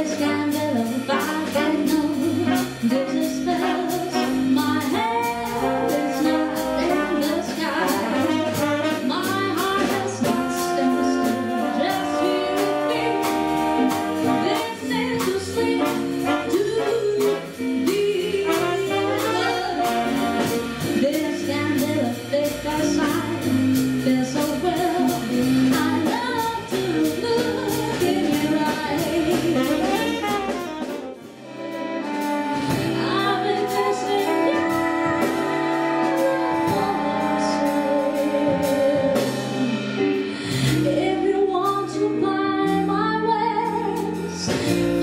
Yeah. sky. Jesus.